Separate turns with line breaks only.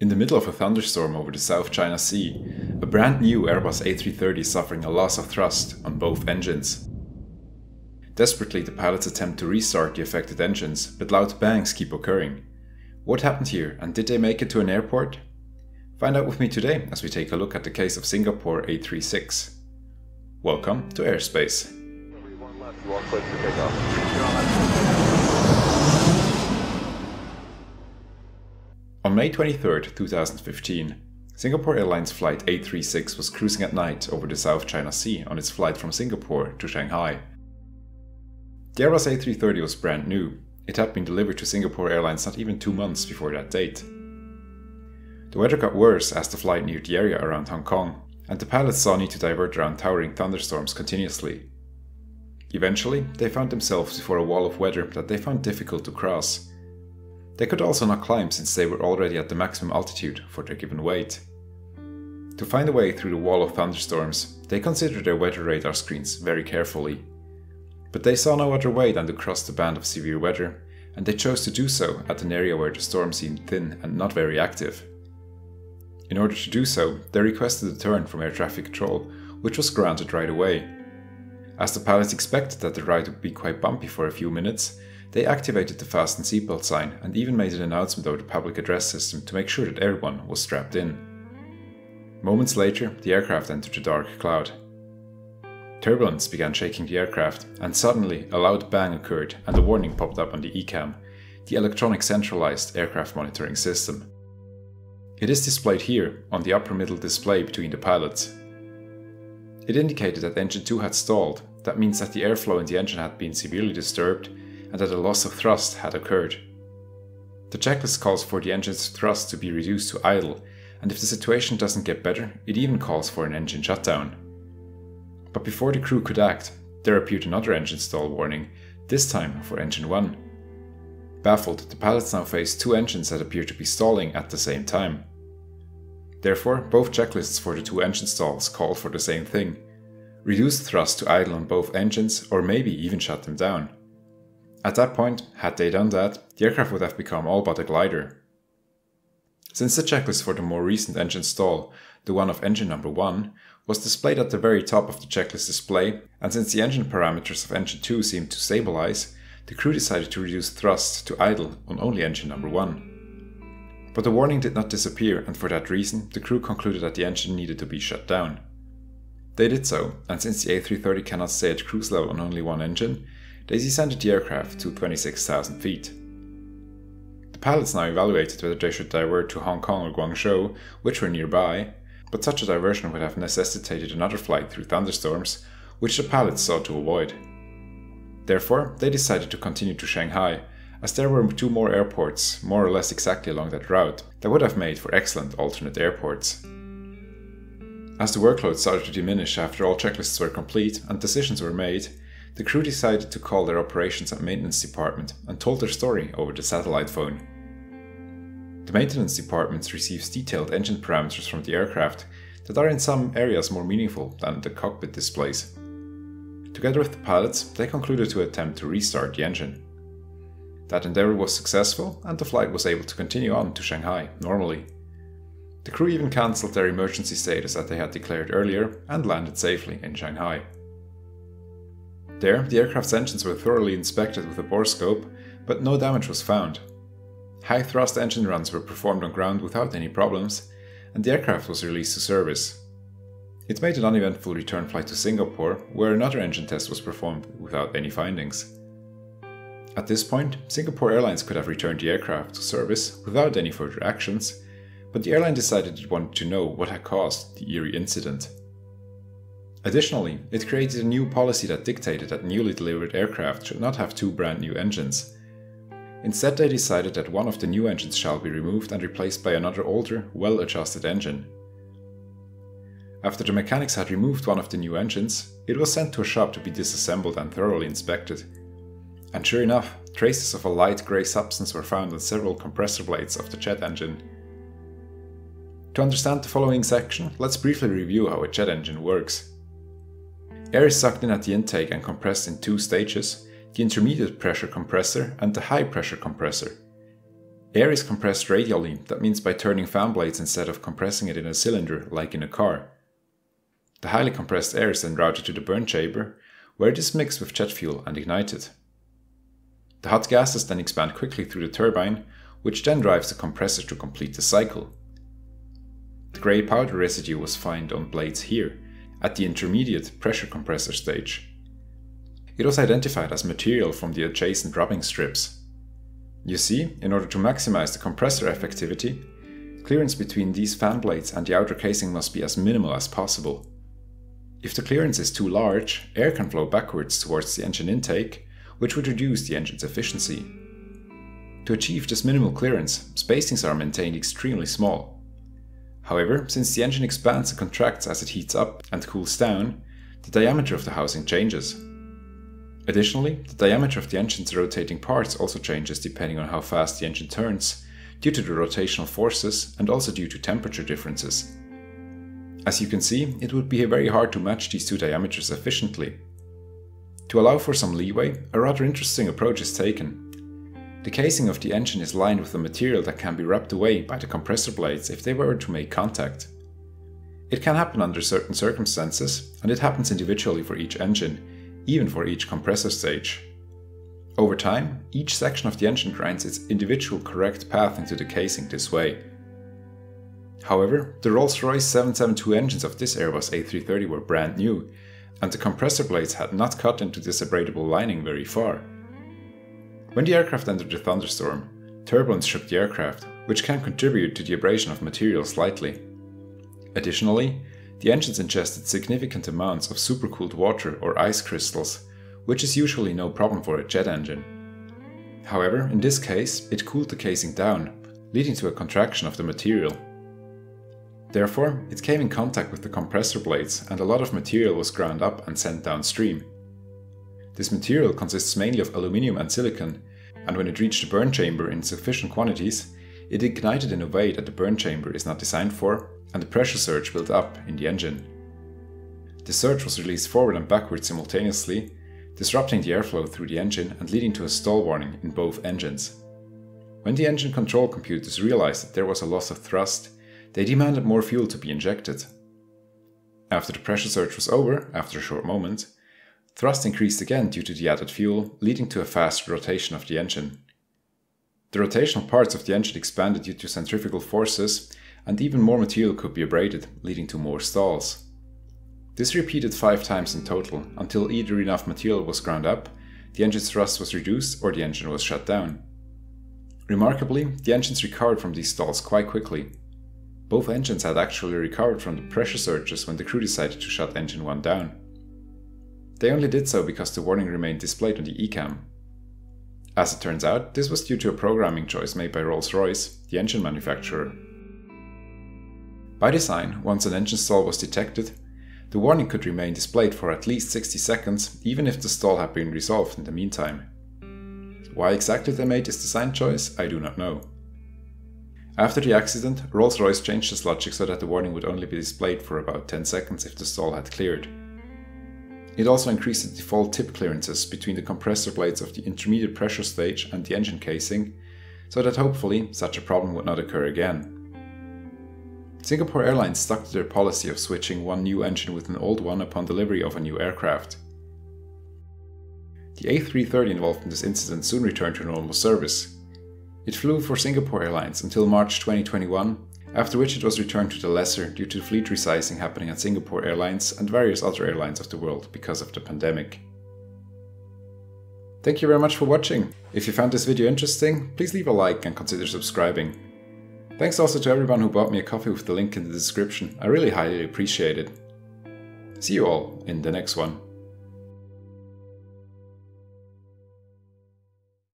In the middle of a thunderstorm over the South China Sea, a brand new Airbus A330 is suffering a loss of thrust on both engines. Desperately, the pilots attempt to restart the affected engines, but loud bangs keep occurring. What happened here, and did they make it to an airport? Find out with me today as we take a look at the case of Singapore 836. Welcome to Airspace. On May 23, 2015, Singapore Airlines Flight 836 was cruising at night over the South China Sea on its flight from Singapore to Shanghai. The Airbus A330 was brand new. It had been delivered to Singapore Airlines not even two months before that date. The weather got worse as the flight neared the area around Hong Kong, and the pilots saw need to divert around towering thunderstorms continuously. Eventually, they found themselves before a wall of weather that they found difficult to cross they could also not climb since they were already at the maximum altitude for their given weight. To find a way through the wall of thunderstorms, they considered their weather radar screens very carefully. But they saw no other way than to cross the band of severe weather, and they chose to do so at an area where the storm seemed thin and not very active. In order to do so, they requested a turn from air traffic control, which was granted right away. As the pilots expected that the ride would be quite bumpy for a few minutes, they activated the fasten seatbelt sign and even made an announcement over the public address system to make sure that everyone was strapped in. Moments later, the aircraft entered a dark cloud. Turbulence began shaking the aircraft, and suddenly a loud bang occurred and a warning popped up on the ECAM, the electronic centralized aircraft monitoring system. It is displayed here on the upper middle display between the pilots. It indicated that engine 2 had stalled, that means that the airflow in the engine had been severely disturbed and that a loss of thrust had occurred. The checklist calls for the engine's thrust to be reduced to idle, and if the situation doesn't get better, it even calls for an engine shutdown. But before the crew could act, there appeared another engine stall warning, this time for engine 1. Baffled, the pilots now face two engines that appear to be stalling at the same time. Therefore, both checklists for the two engine stalls call for the same thing reduce thrust to idle on both engines, or maybe even shut them down. At that point, had they done that, the aircraft would have become all but a glider. Since the checklist for the more recent engine stall, the one of engine number 1, was displayed at the very top of the checklist display, and since the engine parameters of engine 2 seemed to stabilize, the crew decided to reduce thrust to idle on only engine number 1. But the warning did not disappear, and for that reason, the crew concluded that the engine needed to be shut down. They did so, and since the A330 cannot stay at cruise level on only one engine, they descended the aircraft to 26,000 feet. The pilots now evaluated whether they should divert to Hong Kong or Guangzhou, which were nearby, but such a diversion would have necessitated another flight through thunderstorms, which the pilots sought to avoid. Therefore, they decided to continue to Shanghai, as there were two more airports, more or less exactly along that route, that would have made for excellent alternate airports. As the workload started to diminish after all checklists were complete and decisions were made, the crew decided to call their operations and maintenance department and told their story over the satellite phone. The maintenance department receives detailed engine parameters from the aircraft that are in some areas more meaningful than the cockpit displays. Together with the pilots, they concluded to attempt to restart the engine. That endeavor was successful, and the flight was able to continue on to Shanghai normally. The crew even cancelled their emergency status that they had declared earlier and landed safely in Shanghai. There, the aircraft's engines were thoroughly inspected with a borescope, but no damage was found. High thrust engine runs were performed on ground without any problems, and the aircraft was released to service. It made an uneventful return flight to Singapore, where another engine test was performed without any findings. At this point, Singapore Airlines could have returned the aircraft to service without any further actions, but the airline decided it wanted to know what had caused the eerie incident. Additionally, it created a new policy that dictated that newly delivered aircraft should not have two brand new engines. Instead, they decided that one of the new engines shall be removed and replaced by another older, well adjusted engine. After the mechanics had removed one of the new engines, it was sent to a shop to be disassembled and thoroughly inspected. And sure enough, traces of a light grey substance were found on several compressor blades of the jet engine. To understand the following section, let's briefly review how a jet engine works. Air is sucked in at the intake and compressed in two stages the intermediate pressure compressor and the high pressure compressor. Air is compressed radially, that means by turning fan blades instead of compressing it in a cylinder like in a car. The highly compressed air is then routed to the burn chamber, where it is mixed with jet fuel and ignited. The hot gases then expand quickly through the turbine, which then drives the compressor to complete the cycle. The grey powder residue was found on blades here, at the intermediate pressure compressor stage. It was identified as material from the adjacent rubbing strips. You see, in order to maximize the compressor effectivity, clearance between these fan blades and the outer casing must be as minimal as possible. If the clearance is too large, air can flow backwards towards the engine intake, which would reduce the engine's efficiency. To achieve this minimal clearance, spacings are maintained extremely small. However, since the engine expands and contracts as it heats up and cools down, the diameter of the housing changes. Additionally, the diameter of the engine's rotating parts also changes depending on how fast the engine turns, due to the rotational forces and also due to temperature differences. As you can see, it would be very hard to match these two diameters efficiently. To allow for some leeway, a rather interesting approach is taken. The casing of the engine is lined with a material that can be rubbed away by the compressor blades if they were to make contact. It can happen under certain circumstances, and it happens individually for each engine, even for each compressor stage. Over time, each section of the engine grinds its individual correct path into the casing this way. However, the Rolls-Royce 772 engines of this Airbus A330 were brand new, and the compressor blades had not cut into this abradable lining very far. When the aircraft entered the thunderstorm, turbulence shook the aircraft, which can contribute to the abrasion of material slightly. Additionally, the engines ingested significant amounts of supercooled water or ice crystals, which is usually no problem for a jet engine. However, in this case, it cooled the casing down, leading to a contraction of the material. Therefore, it came in contact with the compressor blades and a lot of material was ground up and sent downstream. This material consists mainly of aluminium and silicon, and when it reached the burn chamber in sufficient quantities, it ignited in a way that the burn chamber is not designed for, and the pressure surge built up in the engine. The surge was released forward and backward simultaneously, disrupting the airflow through the engine and leading to a stall warning in both engines. When the engine control computers realized that there was a loss of thrust, they demanded more fuel to be injected. After the pressure surge was over, after a short moment, thrust increased again due to the added fuel, leading to a fast rotation of the engine. The rotational parts of the engine expanded due to centrifugal forces, and even more material could be abraded, leading to more stalls. This repeated five times in total, until either enough material was ground up, the engine's thrust was reduced, or the engine was shut down. Remarkably, the engines recovered from these stalls quite quickly, both engines had actually recovered from the pressure surges when the crew decided to shut engine 1 down. They only did so because the warning remained displayed on the ECAM. As it turns out, this was due to a programming choice made by Rolls-Royce, the engine manufacturer. By design, once an engine stall was detected, the warning could remain displayed for at least 60 seconds, even if the stall had been resolved in the meantime. Why exactly they made this design choice, I do not know. After the accident, Rolls-Royce changed this logic so that the warning would only be displayed for about 10 seconds if the stall had cleared. It also increased the default tip clearances between the compressor blades of the intermediate pressure stage and the engine casing, so that hopefully such a problem would not occur again. Singapore Airlines stuck to their policy of switching one new engine with an old one upon delivery of a new aircraft. The A330 involved in this incident soon returned to normal service, it flew for Singapore Airlines until March 2021, after which it was returned to the lessor due to fleet resizing happening at Singapore Airlines and various other airlines of the world because of the pandemic. Thank you very much for watching. If you found this video interesting, please leave a like and consider subscribing. Thanks also to everyone who bought me a coffee with the link in the description, I really highly appreciate it. See you all in the next one.